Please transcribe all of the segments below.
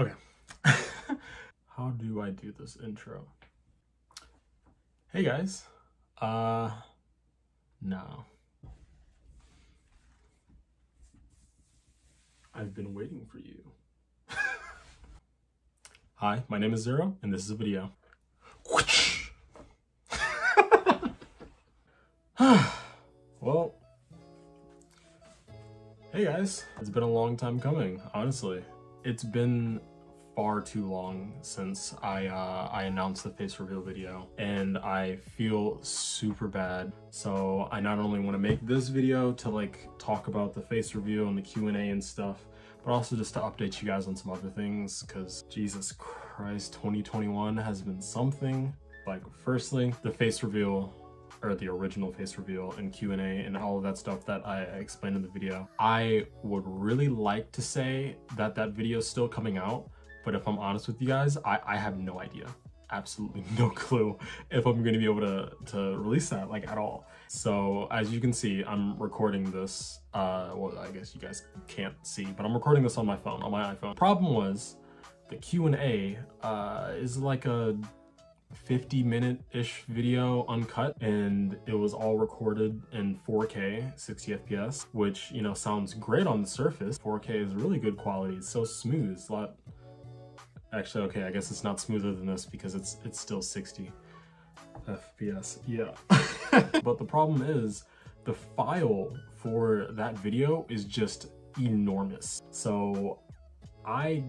Okay. How do I do this intro? Hey guys. Uh, no. I've been waiting for you. Hi, my name is Zero, and this is a video. well, hey guys. It's been a long time coming, honestly. It's been far too long since I uh, I announced the face reveal video and I feel super bad. So I not only want to make this video to like talk about the face reveal and the Q&A and stuff, but also just to update you guys on some other things because Jesus Christ 2021 has been something. Like firstly, the face reveal or the original face reveal and Q&A and all of that stuff that I explained in the video. I would really like to say that that video is still coming out, but if I'm honest with you guys, I, I have no idea. Absolutely no clue if I'm gonna be able to, to release that like at all. So as you can see, I'm recording this, uh, well, I guess you guys can't see, but I'm recording this on my phone, on my iPhone. Problem was the Q&A uh, is like a 50 minute ish video uncut and it was all recorded in 4k 60 fps which you know sounds great on the surface 4k is really good quality it's so smooth it's a lot actually okay i guess it's not smoother than this because it's it's still 60 fps yeah. But the problem is the file for that video is just enormous. So i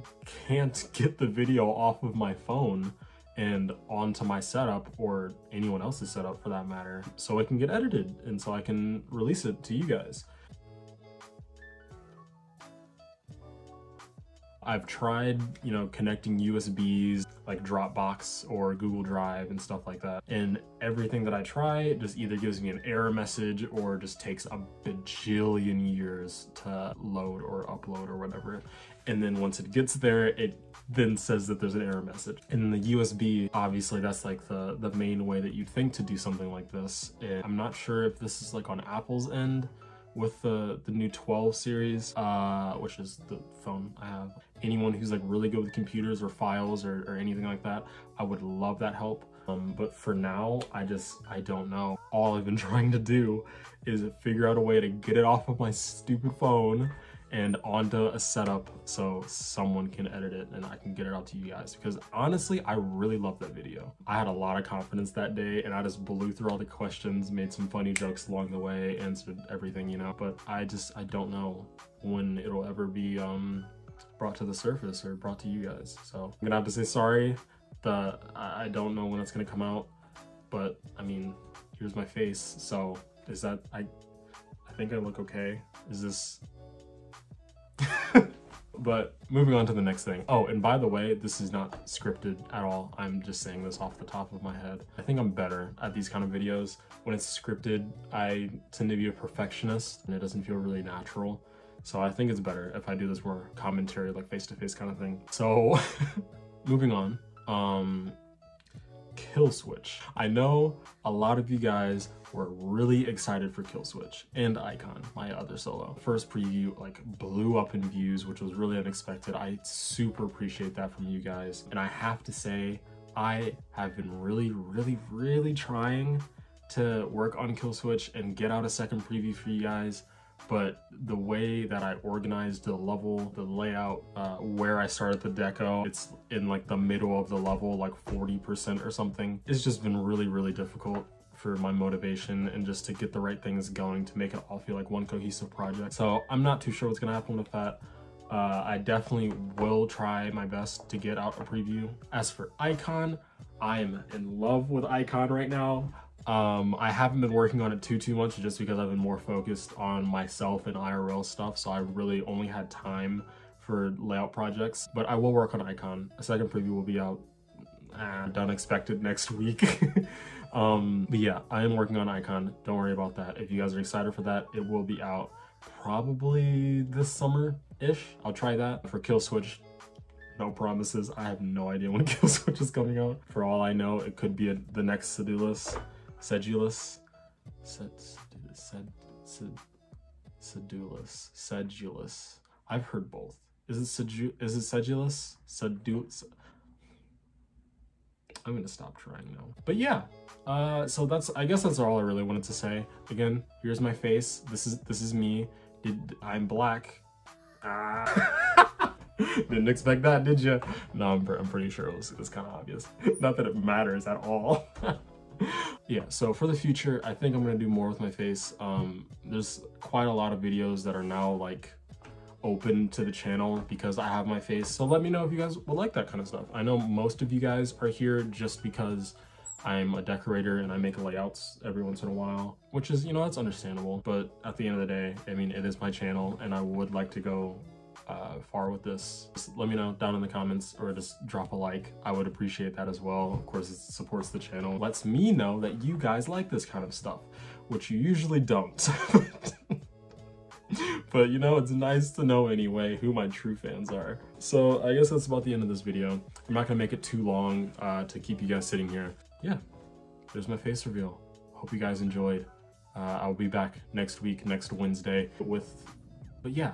can't get the video off of my phone and onto my setup or anyone else's setup for that matter so it can get edited and so I can release it to you guys. I've tried, you know, connecting USBs like Dropbox or Google Drive and stuff like that. And everything that I try just either gives me an error message or just takes a bajillion years to load or upload or whatever. And then once it gets there, it then says that there's an error message. And the USB, obviously that's like the, the main way that you'd think to do something like this. And I'm not sure if this is like on Apple's end with the, the new 12 series, uh, which is the phone I have. Anyone who's like really good with computers or files or, or anything like that, I would love that help. Um, but for now, I just, I don't know. All I've been trying to do is figure out a way to get it off of my stupid phone and onto a setup so someone can edit it and I can get it out to you guys because honestly I really love that video. I had a lot of confidence that day and I just blew through all the questions, made some funny jokes along the way, answered everything, you know, but I just, I don't know when it'll ever be um, brought to the surface or brought to you guys. So I'm gonna have to say sorry that I don't know when it's gonna come out, but I mean, here's my face. So is that, I, I think I look okay. Is this, but moving on to the next thing. Oh, and by the way, this is not scripted at all. I'm just saying this off the top of my head. I think I'm better at these kind of videos. When it's scripted, I tend to be a perfectionist and it doesn't feel really natural. So I think it's better if I do this more commentary, like face-to-face -face kind of thing. So moving on, um, Killswitch. I know a lot of you guys were really excited for Killswitch and Icon, my other solo. First preview like blew up in views, which was really unexpected. I super appreciate that from you guys. And I have to say, I have been really, really, really trying to work on Killswitch and get out a second preview for you guys but the way that I organized the level, the layout, uh, where I started the deco, it's in like the middle of the level, like 40% or something. It's just been really, really difficult for my motivation and just to get the right things going to make it all feel like one cohesive project. So I'm not too sure what's gonna happen with that. Uh, I definitely will try my best to get out a preview. As for Icon, I'm in love with Icon right now. Um, I haven't been working on it too, too much just because I've been more focused on myself and IRL stuff. So I really only had time for layout projects, but I will work on Icon. A second preview will be out and unexpected next week. um, but yeah, I am working on Icon. Don't worry about that. If you guys are excited for that, it will be out probably this summer-ish. I'll try that. For Killswitch, no promises. I have no idea when Killswitch is coming out. For all I know, it could be a, the next Sedulous. Sedulous, sed, sed, sed, sedulous, sedulous. I've heard both. Is it sedu is it sedulous? Sedu I'm gonna stop trying now. But yeah, uh, so that's I guess that's all I really wanted to say. Again, here's my face. This is this is me. Did I'm black. Ah. Didn't expect that, did you? No, I'm, I'm pretty sure it was, it was kind of obvious. Not that it matters at all. yeah, so for the future, I think I'm gonna do more with my face. Um, there's quite a lot of videos that are now like open to the channel because I have my face. So let me know if you guys would like that kind of stuff. I know most of you guys are here just because I'm a decorator and I make layouts every once in a while, which is, you know, that's understandable. But at the end of the day, I mean, it is my channel and I would like to go uh, far with this. Just let me know down in the comments or just drop a like. I would appreciate that as well. Of course, it supports the channel. Lets me know that you guys like this kind of stuff, which you usually don't. but you know, it's nice to know anyway who my true fans are. So I guess that's about the end of this video. I'm not gonna make it too long uh, to keep you guys sitting here. Yeah, there's my face reveal. Hope you guys enjoyed. Uh, I'll be back next week, next Wednesday with, but yeah,